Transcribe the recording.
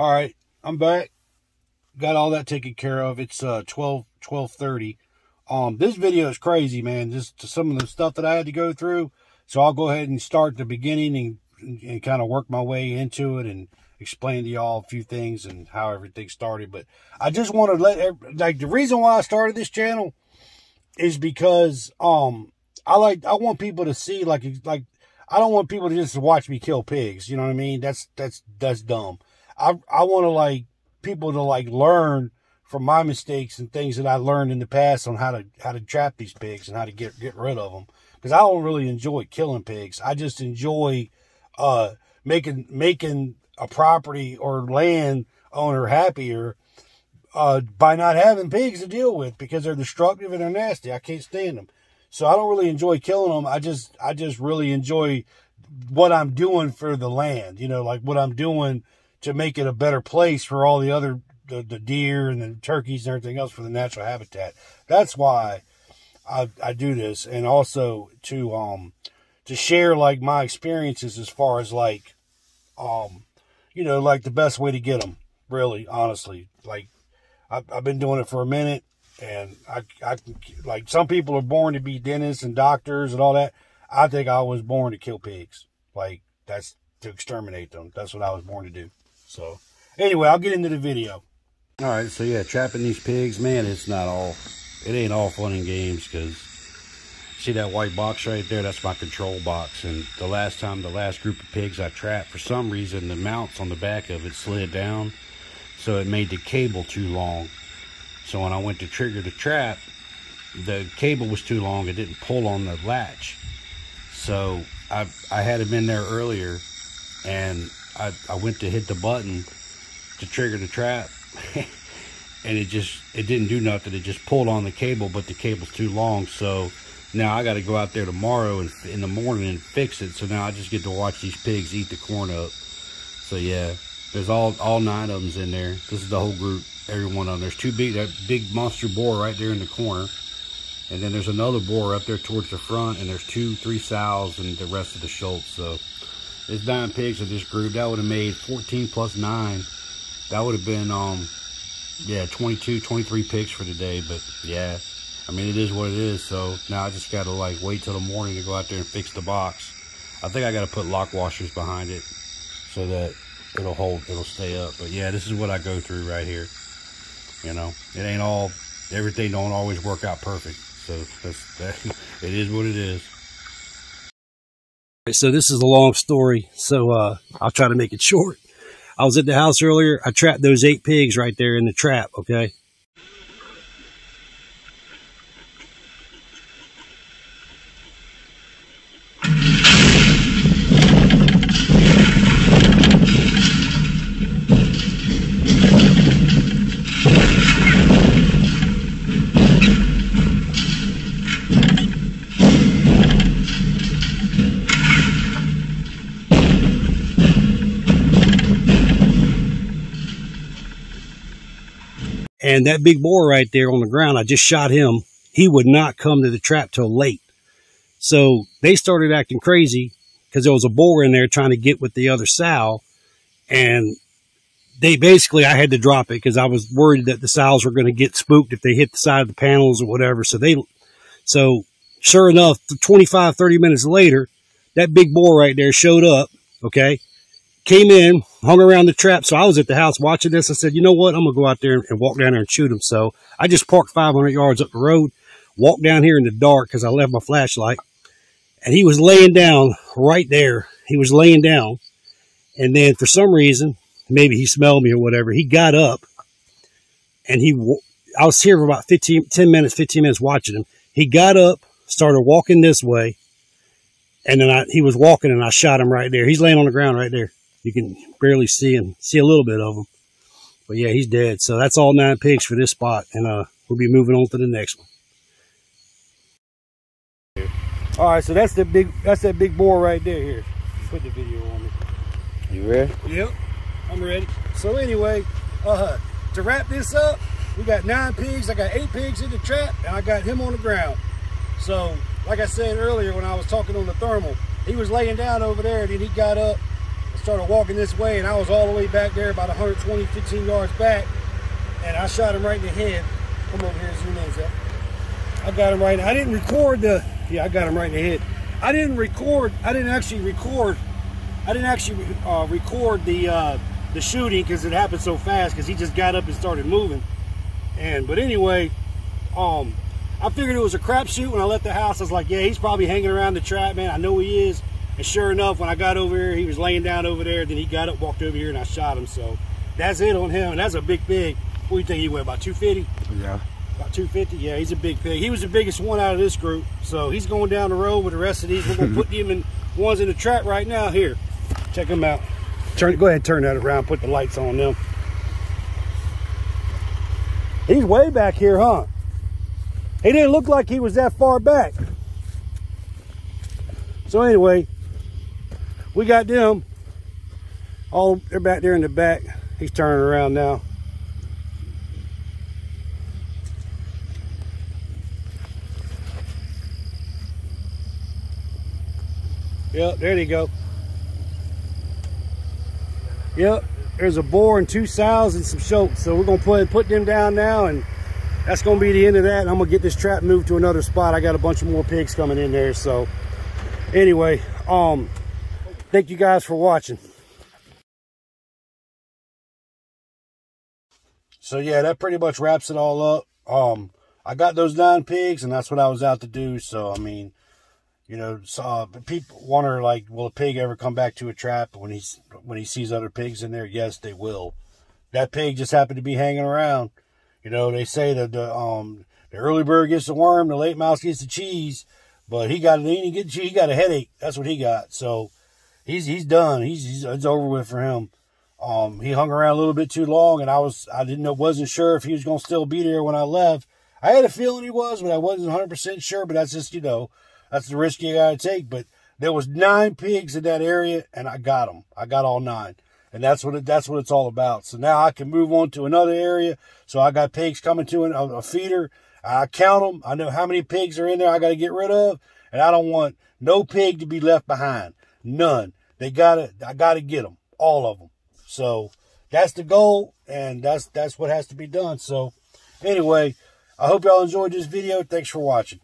All right, I'm back. Got all that taken care of. It's uh 12 12:30. Um this video is crazy, man. Just some of the stuff that I had to go through. So I'll go ahead and start the beginning and and, and kind of work my way into it and explain to y'all a few things and how everything started. But I just want to let like the reason why I started this channel is because um I like I want people to see like like I don't want people to just watch me kill pigs. You know what I mean? That's that's that's dumb. I I want to like people to like learn from my mistakes and things that I learned in the past on how to how to trap these pigs and how to get get rid of them. Because I don't really enjoy killing pigs. I just enjoy uh, making making a property or land owner happier uh, by not having pigs to deal with because they're destructive and they're nasty. I can't stand them. So I don't really enjoy killing them. I just I just really enjoy what I'm doing for the land. You know, like what I'm doing to make it a better place for all the other the, the deer and the turkeys and everything else for the natural habitat. That's why I, I do this, and also to um to share like my experiences as far as like um you know like the best way to get them. Really, honestly, like I've, I've been doing it for a minute, and I I like some people are born to be dentists and doctors and all that. I think I was born to kill pigs. Like that's to exterminate them. That's what I was born to do. So anyway, I'll get into the video. All right, so yeah, trapping these pigs, man, it's not all it ain't all fun and games because see that white box right there? That's my control box and the last time the last group of pigs i trapped for some reason the mounts on the back of it slid down so it made the cable too long. So when i went to trigger the trap the cable was too long it didn't pull on the latch. So i i had him in there earlier and i i went to hit the button to trigger the trap. And it just it didn't do nothing. It just pulled on the cable but the cable's too long. So now i got to go out there tomorrow and in the morning and fix it. So now i just get to watch these pigs eat the corn up. So yeah there's all all nine of them in there. This is the whole group everyone on there's two big that big monster boar right there in the corner. And then there's another boar up there towards the front and there's two three sows and the rest of the shoats. So there's nine pigs in this group that would have made 14 plus nine that would have been um yeah, 22, 23 picks for today. But yeah, I mean, it is what it is. So now I just got to like wait till the morning to go out there and fix the box. I think I got to put lock washers behind it so that it'll hold, it'll stay up. But yeah, this is what I go through right here. You know, it ain't all, everything don't always work out perfect. So that's, that, it is what it is. So this is a long story. So uh, I'll try to make it short. I was at the house earlier. I trapped those eight pigs right there in the trap, okay? And that big boar right there on the ground, I just shot him. He would not come to the trap till late. So they started acting crazy because there was a boar in there trying to get with the other sow. And they basically, I had to drop it because I was worried that the sows were going to get spooked if they hit the side of the panels or whatever. So they, so sure enough, 25, 30 minutes later, that big boar right there showed up. Okay came in, hung around the trap. So I was at the house watching this. I said, you know what? I'm going to go out there and walk down there and shoot him. So I just parked 500 yards up the road, walked down here in the dark because I left my flashlight. And he was laying down right there. He was laying down. And then for some reason, maybe he smelled me or whatever, he got up and he, I was here for about 15, 10 minutes, 15 minutes watching him. He got up, started walking this way. And then I, he was walking and I shot him right there. He's laying on the ground right there you can barely see him, see a little bit of him. But yeah, he's dead. So that's all nine pigs for this spot. And uh, we'll be moving on to the next one. All right, so that's the big, that's that big boar right there here. Put the video on me. You ready? Yep, I'm ready. So anyway, uh, to wrap this up, we got nine pigs. I got eight pigs in the trap, and I got him on the ground. So, like I said earlier when I was talking on the thermal, he was laying down over there, and then he got up, started walking this way, and I was all the way back there, about 120, 15 yards back, and I shot him right in the head. Come over here, zoom in, Zach. I got him right. I didn't record the. Yeah, I got him right in the head. I didn't record. I didn't actually record. I didn't actually uh, record the uh, the shooting because it happened so fast. Because he just got up and started moving. And but anyway, um, I figured it was a crapshoot when I left the house. I was like, yeah, he's probably hanging around the trap, man. I know he is. And sure enough, when I got over here, he was laying down over there. Then he got up, walked over here, and I shot him. So that's it on him. And that's a big pig. What do you think he weighed? About 250? Yeah. About 250? Yeah, he's a big pig. He was the biggest one out of this group. So he's going down the road with the rest of these. We're going to put him in ones in the trap right now. Here, check him out. Turn. Go ahead and turn that around. Put the lights on them. He's way back here, huh? He didn't look like he was that far back. So anyway, we got them. All they're back there in the back. He's turning around now. Yep, there you go. Yep, there's a boar and two sows and some shoats. So we're gonna put put them down now and that's gonna be the end of that. I'm gonna get this trap moved to another spot. I got a bunch of more pigs coming in there. So anyway, um, thank you guys for watching. So yeah, that pretty much wraps it all up. Um, I got those nine pigs and that's what I was out to do. So, I mean, you know, uh, people wonder like, will a pig ever come back to a trap when he's when he sees other pigs in there? Yes, they will. That pig just happened to be hanging around. You know, they say that the um the early bird gets the worm, the late mouse gets the cheese, but he got get he got a headache. That's what he got. So he's he's done. He's, he's it's over with for him. Um, he hung around a little bit too long, and I was I didn't know wasn't sure if he was gonna still be there when I left. I had a feeling he was, but I wasn't 100 percent sure. But that's just you know that's the risk you got to take. But there was nine pigs in that area, and I got them. I got all nine, and that's what it, that's what it's all about. So now I can move on to another area. So I got pigs coming to an, a, a feeder. I count them. I know how many pigs are in there. I got to get rid of, and I don't want no pig to be left behind. None. They got to. I got to get them, all of them. So that's the goal, and that's that's what has to be done. So anyway, I hope y'all enjoyed this video. Thanks for watching.